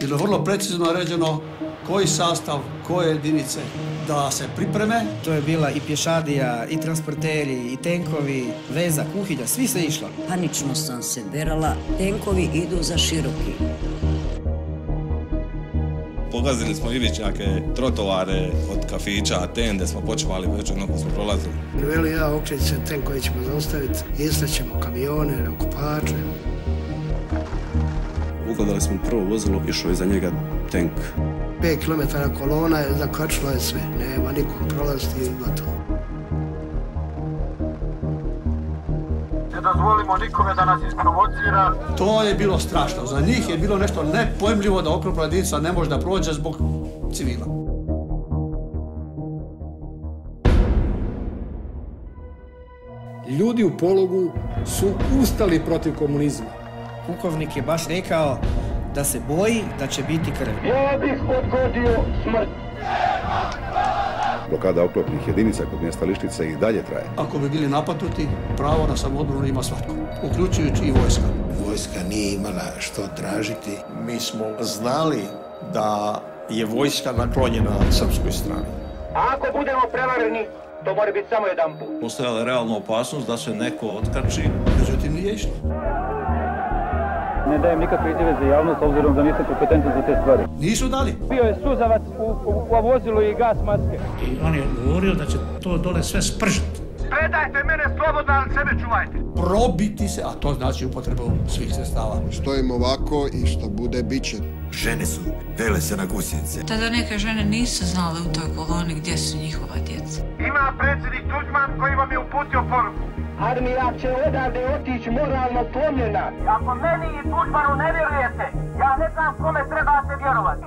Bilo je vrlo precizno ređeno koji sastav, koje jedinice da se pripreme. To je bila i pješadija, i transporteri, i tenkovi, veza, kuhinja, svi se išlo. Panično sam se derala, tenkovi idu za široki. Pogazili smo ivičnjake, trotovare od kafića, tende smo počevali već onako smo prolazili. Veli ja okreći se ten koji ćemo zaustaviti, istaćemo kamione, okupače. Ugledali smo prvo vozilo, išao je za njega tank. 5 km kolona je, zakačilo je sve, nema nikom prolaziti i gotovo. Dozvolimo nikome da nas isprovocira. To je bilo strašno. Za njih je bilo nešto nepojmljivo da okrupna jedinica ne može da prođe zbog civila. Ljudi u pologu su ustali protiv komunizma. Pukovnik je baš rekao da se boji da će biti krv. Ja bih odgodio smrt. Blokada oklopnih jedinica kod mjesta Lištice i dalje traje. Ako bi bili napatuti, pravo na samoodbranu ima svatko, uključujući i vojska. Vojska nije imala što tražiti. Mi smo znali da je vojska naklonjena srpskoj strani. Ako budemo prevareni, to mora biti samo jedan put. Postojala je realna opasnost da se neko otkači. Međutim, nije išlo. Ne dajem nikakve izjave za javnost, obzirom da nisam kompetentan za te stvari. Nisu dali. Bio je suzavac u, u, u vozilu i gas maske. I on je govorio da će to dole sve spržiti. Predajte mene slobodno, ali sebe čuvajte. Probiti se, a to znači upotrebu svih sredstava. Stojimo ovako i što bude, bit će. Žene su vele se na gusjenice. Tada neke žene nisu znale u toj koloni gdje su njihova djeca. Ima predsjednik Tuđman koji vam je. Armija će odavde otići moralno slomljena. Ako meni i Tuđmanu ne vjerujete, ja ne znam kome trebate vjerovati.